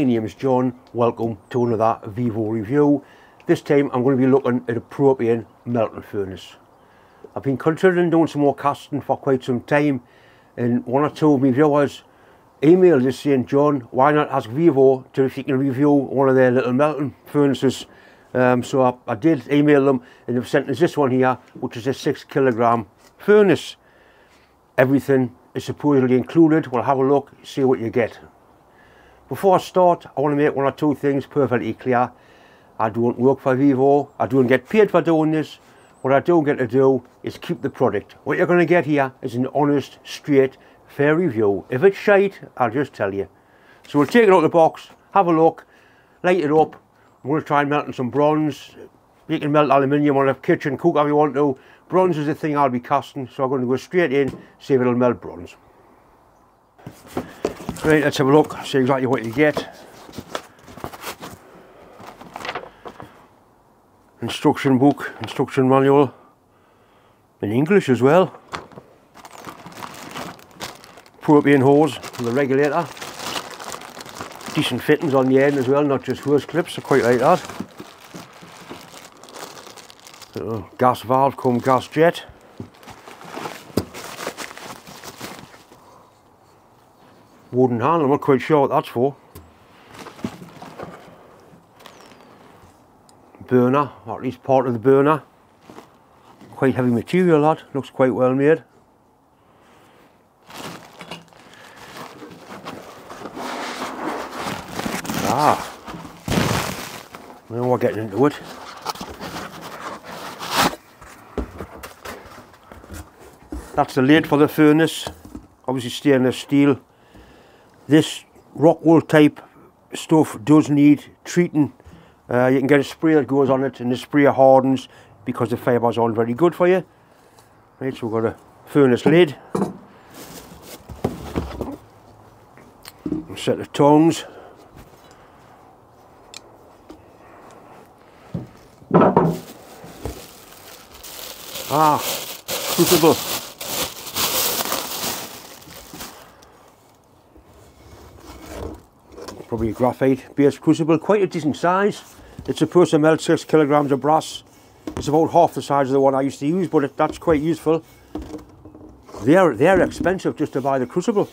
My name is John. Welcome to another Vevor review. This time I'm going to be looking at a propane melting furnace. I've been considering doing some more casting for quite some time and one or two of my viewers emailed us saying, John, why not ask Vevor to if you can review one of their little melting furnaces. Um, so I, I, did email them and they've sent us this one here, which is a six kilogram furnace. Everything is supposedly included. We'll have a look, see what you get. Before I start, I want to make one or two things perfectly clear. I don't work for Vevor. I don't get paid for doing this. What I do get to do is keep the product. What you're going to get here is an honest, straight, fair review. If it's shite, I'll just tell you. So we'll take it out of the box, have a look, light it up. I'm going to try and melt in some bronze. You can melt aluminium on a kitchen, cook if you want to. Bronze is the thing I'll be casting, so I'm going to go straight in, see if it'll melt bronze. Right, let's have a look, see exactly what you get. Instruction book, instruction manual, in English as well. Propane hose for the regulator. Decent fittings on the end as well, not just hose clips, I quite like that. Gas valve come gas jet. Wooden handle, I'm not quite sure what that's for. Burner, or at least part of the burner. Quite heavy material that, looks quite well made. Ah, now we're getting into it. That's the lid for the furnace, obviously stainless steel this rock wool type stuff does need treating. Uh, you can get a spray that goes on it and the spray hardens because the fibres aren't very good for you. Right, so we've got a furnace lid. A set of tongs. Ah, crucible. Probably a graphite based crucible, quite a decent size. It's supposed to melt six kilograms of brass. It's about half the size of the one I used to use, but it, that's quite useful. They're, they're expensive just to buy the crucible.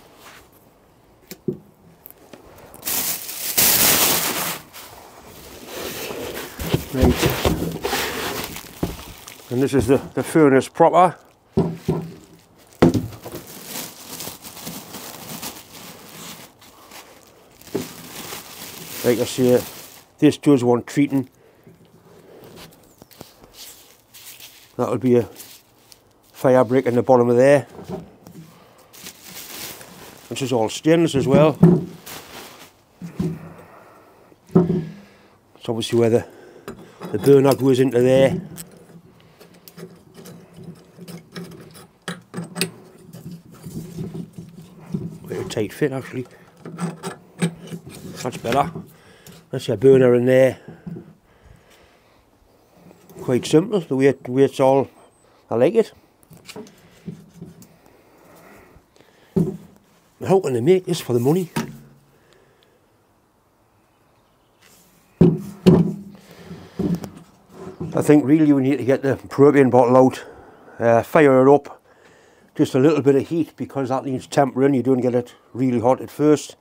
Right. And this is the, the furnace proper. Like I say this does want treating that'll be a fire brick in the bottom of there. This is all stainless as well. It's obviously where the, the burner goes into there. Quite a tight fit actually. That's better that's your burner in there. Quite simple, the way, it, the way it's all, I like it. How can they make this for the money? I think really we need to get the propane bottle out, uh, fire it up, just a little bit of heat because that needs tempering, you don't get it really hot at first.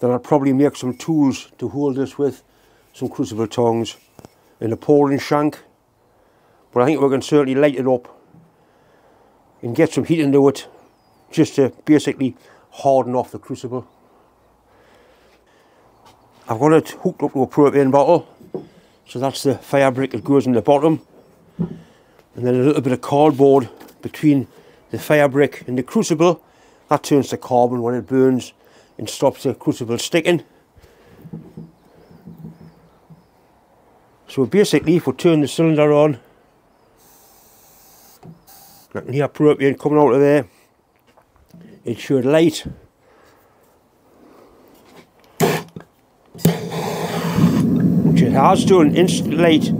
Then I'll probably make some tools to hold this with, some crucible tongs and a pouring shank. But I think we can certainly light it up and get some heat into it just to basically harden off the crucible. I've got it hooked up to a propane bottle. So that's the fire brick that goes in the bottom. And then a little bit of cardboard between the fire brick and the crucible. That turns to carbon when it burns and stops the crucible sticking. So basically if we turn the cylinder on, I can coming out of there, it should light. Which it has done, instant light.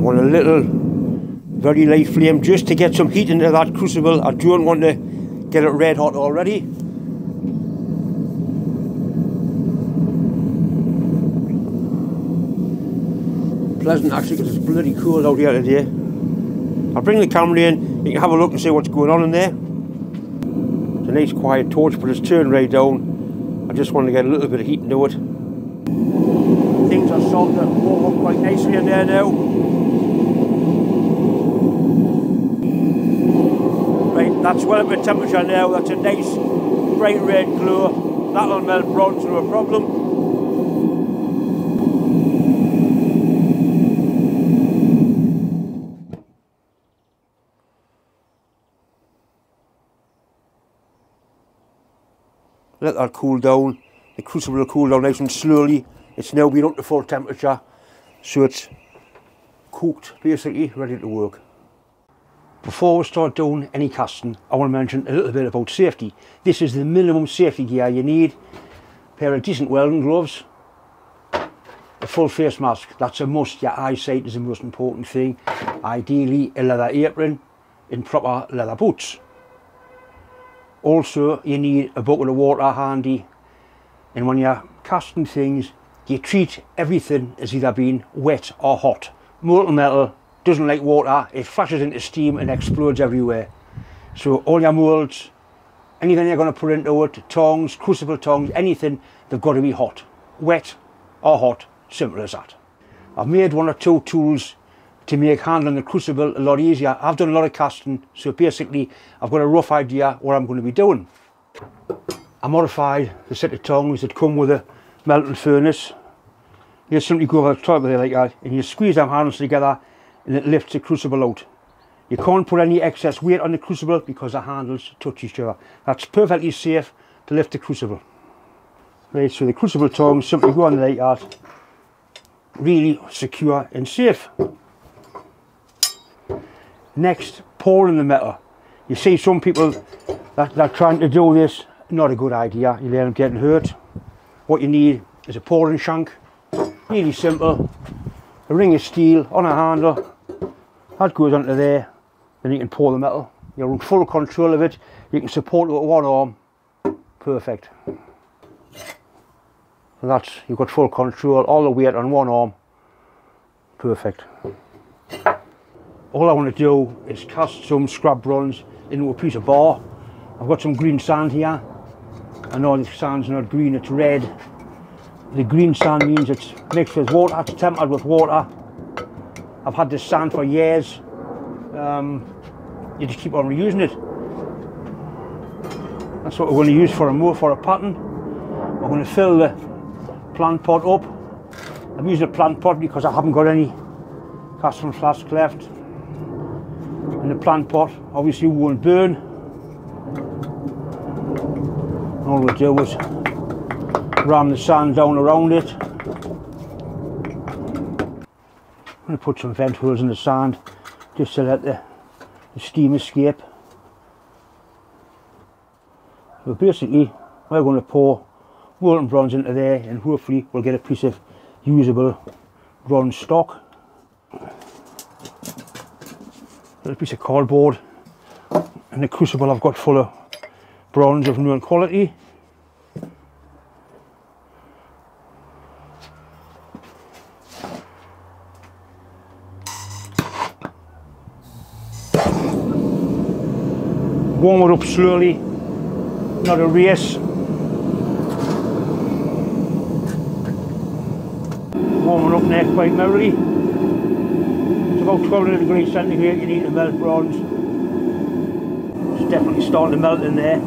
Want a little very light flame just to get some heat into that crucible. I don't want to get it red hot already. Pleasant actually because it's bloody cool out here today. I'll bring the camera in, you can have a look and see what's going on in there. It's a nice quiet torch but it's turned right down. I just want to get a little bit of heat into it. Things are starting to warm up quite nicely in there now. That's well to temperature now. That's a nice bright red glow. That'll melt bronze no problem. let that cool down. The crucible will cool down nice and slowly. It's now been up to full temperature, so it's cooked, basically, ready to work. Before we start doing any casting, I want to mention a little bit about safety. This is the minimum safety gear you need. A pair of decent welding gloves, a full face mask, that's a must. Your eyesight is the most important thing. Ideally, a leather apron and proper leather boots. Also, you need a bucket of water handy. And when you're casting things, you treat everything as either being wet or hot. Molten metal doesn't like water, it flashes into steam and explodes everywhere. So all your moulds, anything you're going to put into it, tongs, crucible tongs, anything, they've got to be hot. Wet or hot, simple as that. I've made one or two tools to make handling the crucible a lot easier. I've done a lot of casting, so basically I've got a rough idea what I'm going to be doing. I modified the set of tongs that come with a melting furnace. You simply go over the top of it like that and you squeeze them handles together and it lifts the crucible out. You can't put any excess weight on the crucible because the handles touch each other. That's perfectly safe to lift the crucible. Right, so the crucible tongs simply go on like that. Really secure and safe. Next, pouring the metal. You see some people that, that are trying to do this, not a good idea. You let them getting hurt. What you need is a pouring shank. Really simple. A ring of steel on a handle. That goes onto there. Then you can pour the metal. You're in full control of it. You can support it with one arm. Perfect. And that's, you've got full control, all the weight on one arm. Perfect all I want to do is cast some scrap bronze into a piece of bar. I've got some green sand here. I know the sand's not green, it's red. The green sand means it's mixed with water, it's tempered with water. I've had this sand for years. Um, you just keep on reusing it. That's what we're going to use for a more for a pattern. We're going to fill the plant pot up. I'm using a plant pot because I haven't got any casting flask left and the plant pot obviously won't burn all we do is ram the sand down around it I'm going to put some vent holes in the sand just to let the, the steam escape. So basically we're going to pour molten bronze into there and hopefully we'll get a piece of usable bronze stock. Little piece of cardboard and the crucible I've got full of bronze of known quality slowly not a race warm it up there quite merrily It's about 1200 degrees centigrade you need to melt bronze. It's definitely starting to melt in there.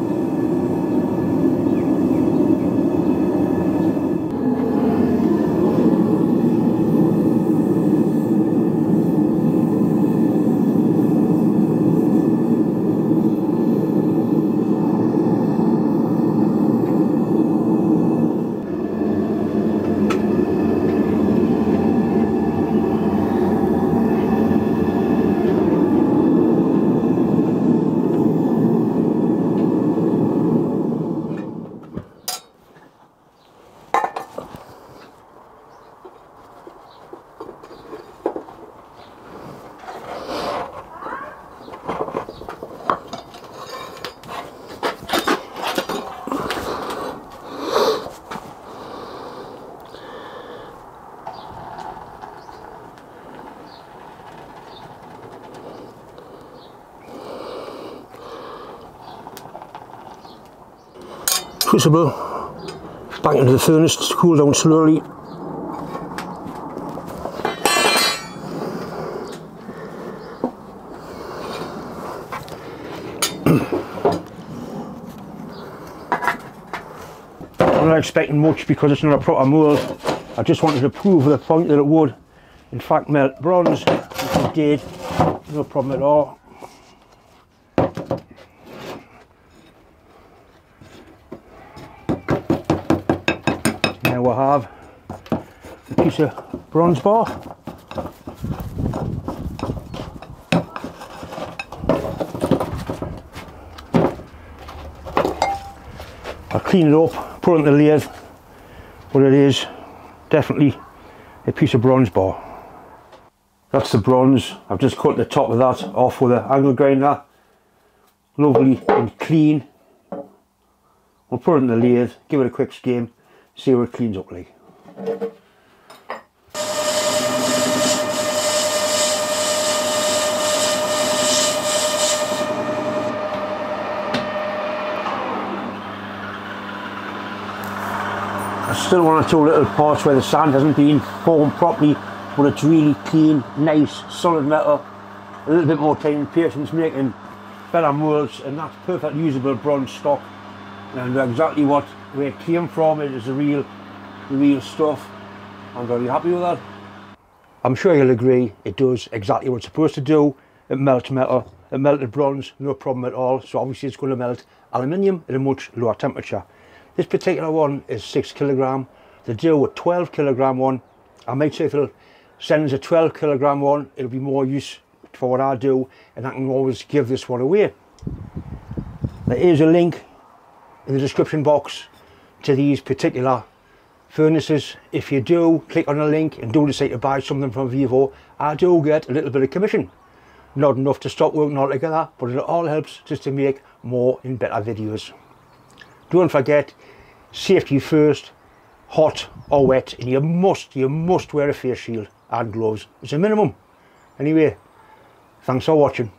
Back into the furnace to cool down slowly. I'm not expecting much because it's not a proper mould. I just wanted to prove the point that it would in fact melt bronze, which it did, no problem at all. We have a piece of bronze bar. I'll clean it up, put it in the lathe, but it is definitely a piece of bronze bar. That's the bronze. I've just cut the top of that off with an angle grinder. Lovely and clean. We'll put it in the lathe, give it a quick skim, see how it cleans up like. I still one or two little parts where the sand hasn't been formed properly but it's really clean, nice, solid metal. A little bit more time and patience making better molds and that's perfect usable bronze stock and exactly what where it came from it is the real real stuff. I'm very happy with that. I'm sure you'll agree it does exactly what it's supposed to do. It melts metal, it melted bronze, no problem at all. So obviously it's going to melt aluminium at a much lower temperature. This particular one is 6 kilogram. The deal with 12 kilogram one, I might say if it'll send us a 12 kilogram one, it'll be more use for what I do and I can always give this one away. There is a link in the description box to these particular furnaces. If you do click on a link and do decide to buy something from Vevor, I do get a little bit of commission. Not enough to stop working altogether, but it all helps just to make more and better videos. Don't forget, safety first, hot or wet, and you must, you must wear a face shield and gloves. It's a minimum. Anyway, thanks for watching.